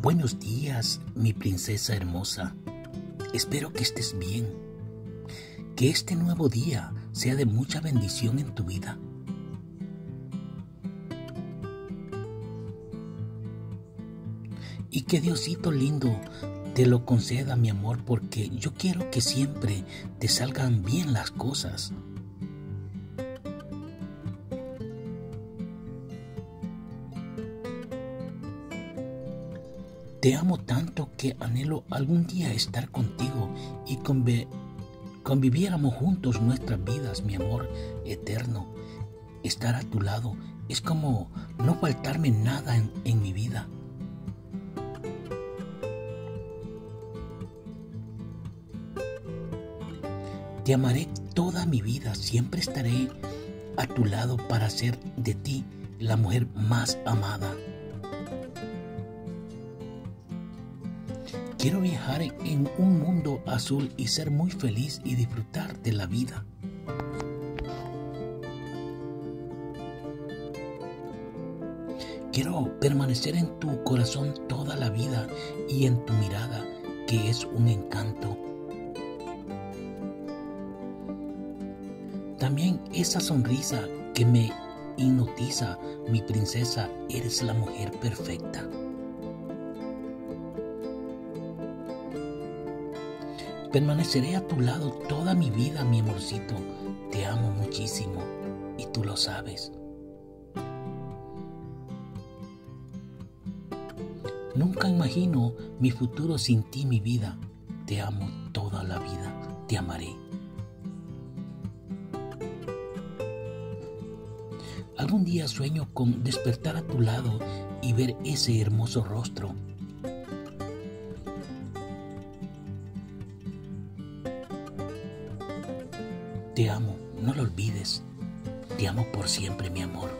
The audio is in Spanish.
Buenos días, mi princesa hermosa. Espero que estés bien. Que este nuevo día sea de mucha bendición en tu vida. Y que Diosito lindo te lo conceda, mi amor, porque yo quiero que siempre te salgan bien las cosas. Te amo tanto que anhelo algún día estar contigo y conviviéramos juntos nuestras vidas, mi amor eterno. Estar a tu lado es como no faltarme nada en, en mi vida. Te amaré toda mi vida, siempre estaré a tu lado para hacer de ti la mujer más amada. Quiero viajar en un mundo azul y ser muy feliz y disfrutar de la vida. Quiero permanecer en tu corazón toda la vida y en tu mirada, que es un encanto. También esa sonrisa que me hipnotiza, mi princesa, eres la mujer perfecta. Permaneceré a tu lado toda mi vida, mi amorcito. Te amo muchísimo y tú lo sabes. Nunca imagino mi futuro sin ti, mi vida. Te amo toda la vida. Te amaré. Algún día sueño con despertar a tu lado y ver ese hermoso rostro Te amo, no lo olvides. Te amo por siempre, mi amor.